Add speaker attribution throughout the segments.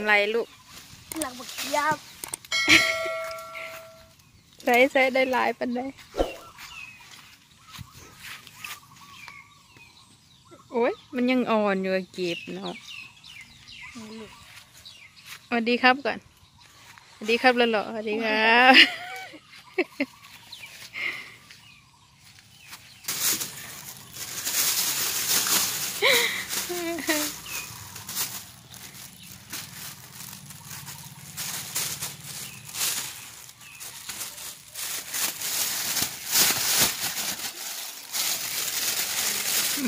Speaker 1: ำไรลูก
Speaker 2: หลังบักยาบ
Speaker 1: ใส่ใส่ได้หลายปันได้โอ้ยมันยังอ่อนอยู่อะเก็บเนาะสวัสดีครับก่อนสวัสดีครับแล้วเหรอสวัสดีครับ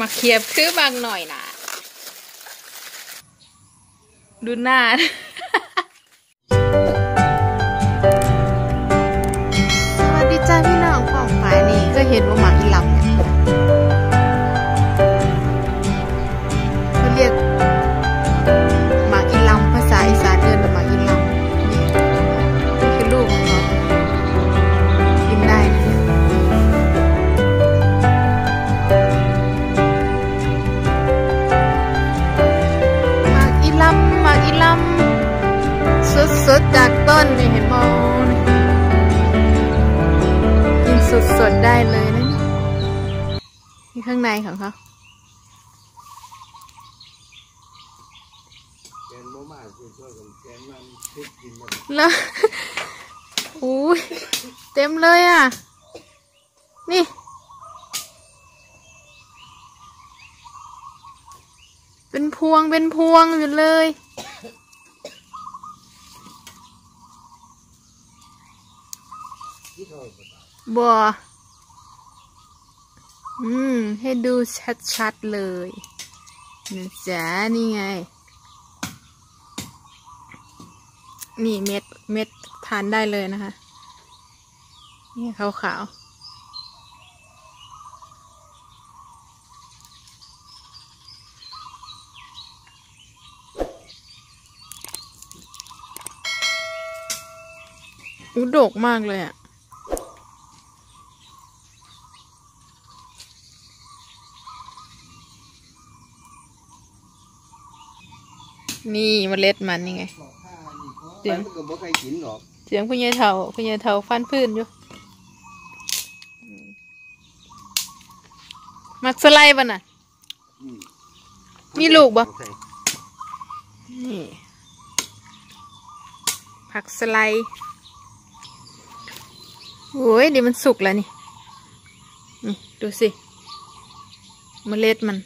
Speaker 1: มาเคียบคือบางหน่อยนะดูหน้าสวัสดีจ้าพี่น้องของฝ่ายนี้ก็เห็นว่าหมาอีหลับเนี่ย ในของเขา
Speaker 3: แกงมะม่าคือช่วยกันแกงมันพริกกินมัน
Speaker 1: แล้วอุ้ยเต็มเลยอะ นี่ เป็นพวงเป็นพวงอยู่เลย
Speaker 3: ที่เขาไปตาย
Speaker 1: บัว อืม ให้ดูชัดๆเลยนะจ๊ะนี่ไง นี่เม็ดเม็ดทานได้เลยนะคะ นี่ขาวๆอุดกมากเลยอะ นี่เมล็ดมันนี่ไง
Speaker 3: บอกข้านี่ก็
Speaker 1: เดี๋ยว
Speaker 3: มันก็บ่ใครกินหรอก
Speaker 1: เสียงคุณยายเทาคุณยายเทาฟันพื้นอยู่อืมมักสไลด์ป่ะน่ะ
Speaker 3: อืม
Speaker 1: มีลูกบ่
Speaker 3: ใส่
Speaker 1: นี่ผักสไลด์โอ้ยเดี๋ยวมันสุกแล้วนี่นี่ดูสิเมล็ดมัน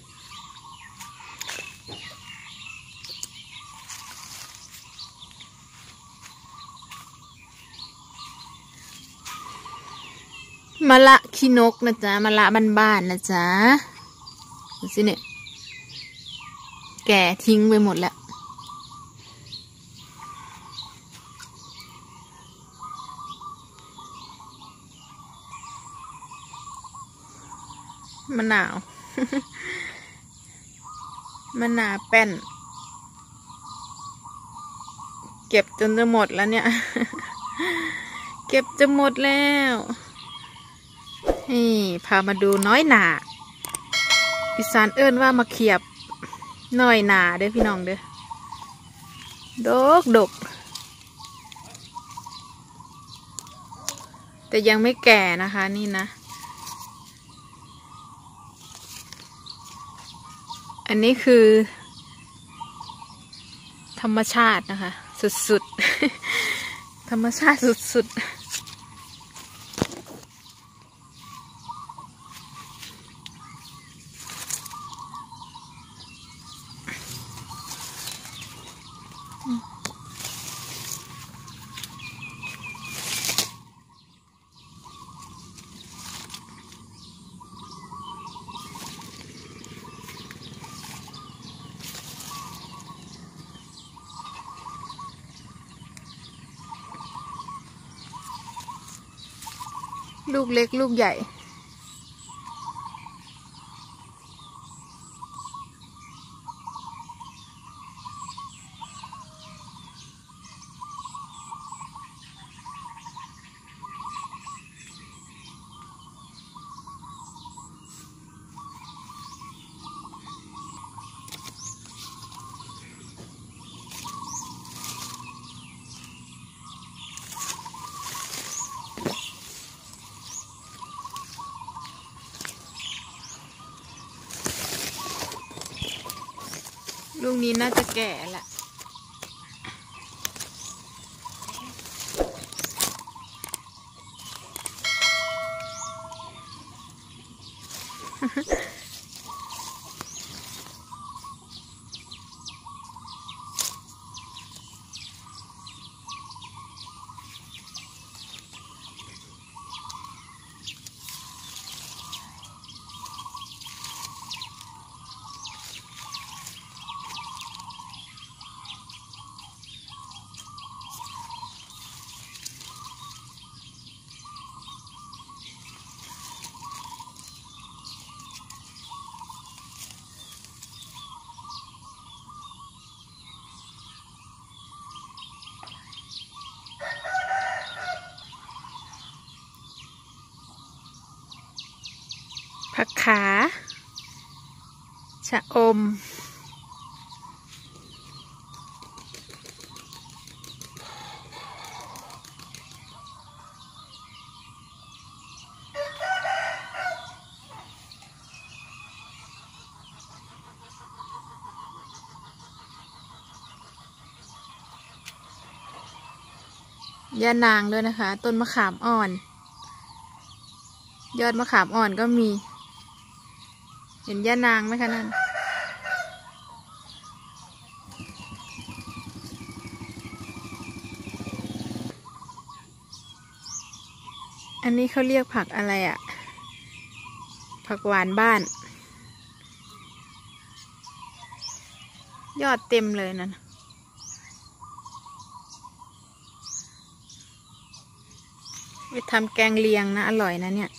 Speaker 1: มะละขี้นกนะจ๊ะมะละบ้านๆนะจ๊ะดูสิเนี่ย แก่ทิ้งไปหมดแล้ว มะนาว มะนาวแป้น เก็บจนจะหมดแล้วเนี่ย เก็บจะหมดแล้ว นี่พามาดูน้อยหนาอีสานเอิ้นว่ามาเขียบน้อยหนาเด้อพี่น้องเด้อดกดก แต่ยังไม่แก่นะคะนี่นะ อันนี้คือ ธรรมชาตินะคะ สุดๆ ธรรมชาติสุดๆ ลูกเล็กลูกใหญ่ กนี้น่าจะแก่แหละฮ กขา ชะอมย่านางด้วยนะคะ ต้นมะขามอ่อน ยอดมะขามอ่อนก็มี เห็นย่านางไหมคะนั่นอันนี้เขาเรียกผักอะไรอะ่ะ ผักหวานบ้าน ยอดเต็มเลยนั่นไปทำแกงเลียงนะ อร่อยนะเนี่ย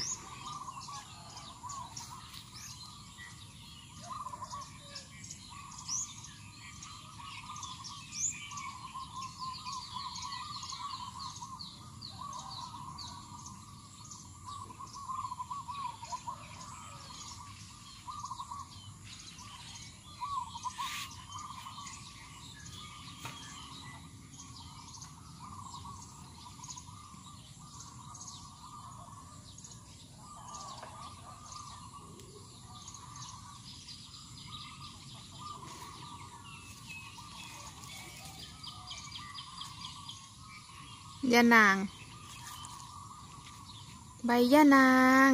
Speaker 1: ย่านาง ใบย่านาง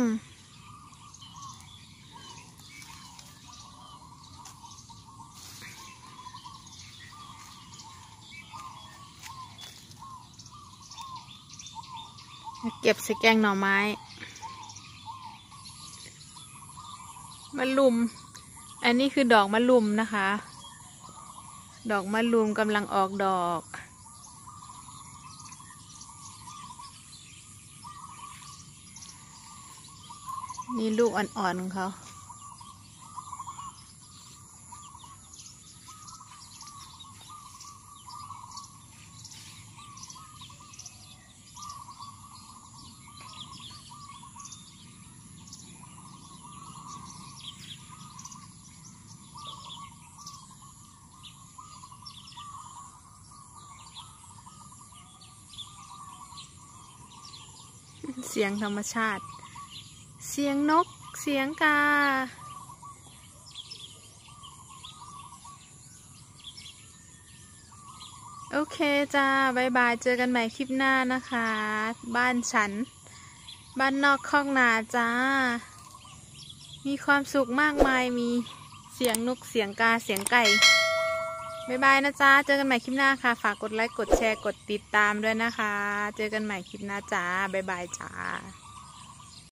Speaker 1: เก็บใส่แกงหน่อไม้ มะลุม อันนี้คือดอกมะลุมนะคะ ดอกมะลุมกำลังออกดอก นี่ลูกอ่อนๆของเขา เสียงธรรมชาติ เสียงนก เสียงกา โอเคจ้าบายบาย เจอกันใหม่คลิปหน้านะคะ บ้านฉัน บ้านนอกคอกนาจ้า มีความสุขมากมาย มีเสียงนก เสียงกา เสียงไก่บายบายนะจ้าเจอกันใหม่คลิปหน้าค่ะ ฝากกดไลค์ กดแชร์ กดติดตามด้วยนะคะ เจอกันใหม่คลิปหน้าจ้าบายบายจ้า